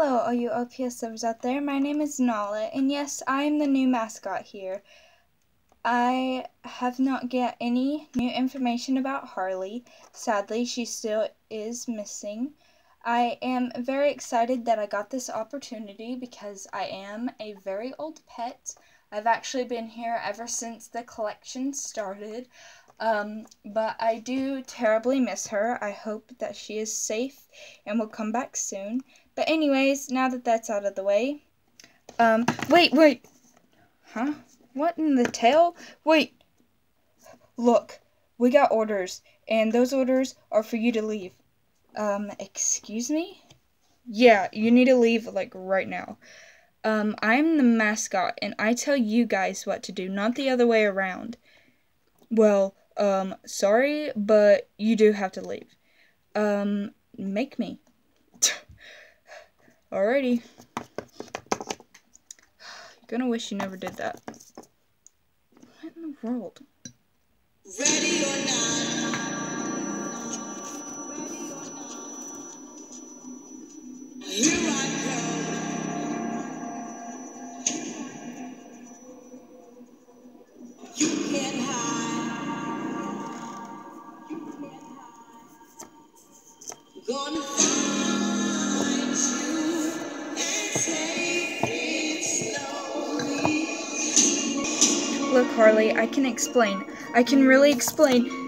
Hello, all you LPS lovers out there. My name is Nala, and yes, I am the new mascot here. I have not get any new information about Harley. Sadly, she still is missing. I am very excited that I got this opportunity because I am a very old pet. I've actually been here ever since the collection started. Um, but I do terribly miss her. I hope that she is safe and will come back soon. But anyways, now that that's out of the way, um, wait, wait, huh? What in the tail? Wait, look, we got orders, and those orders are for you to leave. Um, excuse me? Yeah, you need to leave, like, right now. Um, I'm the mascot, and I tell you guys what to do, not the other way around. Well, um, sorry, but you do have to leave. Um, make me. Alrighty. You're gonna wish you never did that. What in the world? Ready or not. Look, Harley, I can explain. I can really explain.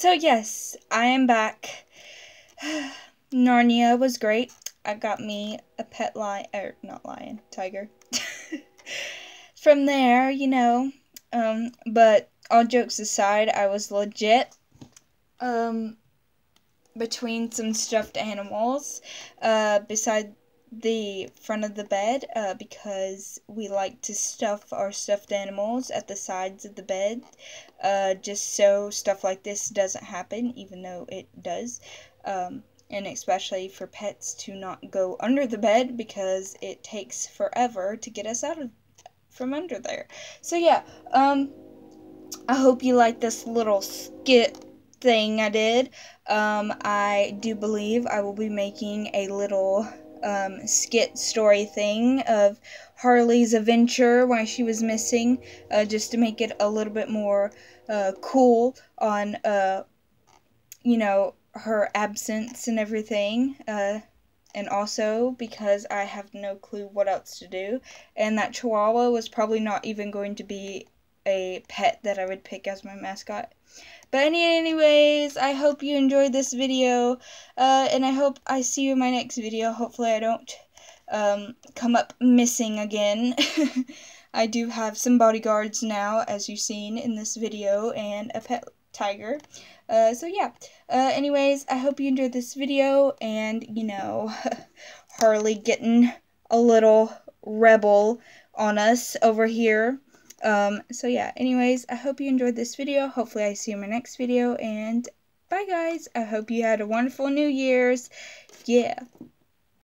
So yes, I am back. Narnia was great. I got me a pet lion, or not lion, tiger. From there, you know, um, but all jokes aside, I was legit, um, between some stuffed animals, uh, beside the front of the bed uh, because we like to stuff our stuffed animals at the sides of the bed uh, just so stuff like this doesn't happen even though it does. Um, and especially for pets to not go under the bed because it takes forever to get us out of from under there. So yeah um I hope you like this little skit thing I did. Um I do believe I will be making a little um, skit story thing of Harley's adventure while she was missing, uh, just to make it a little bit more uh, cool on, uh, you know, her absence and everything. Uh, and also because I have no clue what else to do. And that Chihuahua was probably not even going to be a pet that I would pick as my mascot. But any, anyways, I hope you enjoyed this video, uh, and I hope I see you in my next video. Hopefully I don't um, come up missing again. I do have some bodyguards now, as you've seen in this video, and a pet tiger. Uh, so yeah, uh, anyways, I hope you enjoyed this video, and, you know, Harley getting a little rebel on us over here. Um, so yeah, anyways, I hope you enjoyed this video. Hopefully I see you in my next video, and bye guys. I hope you had a wonderful New Year's. Yeah.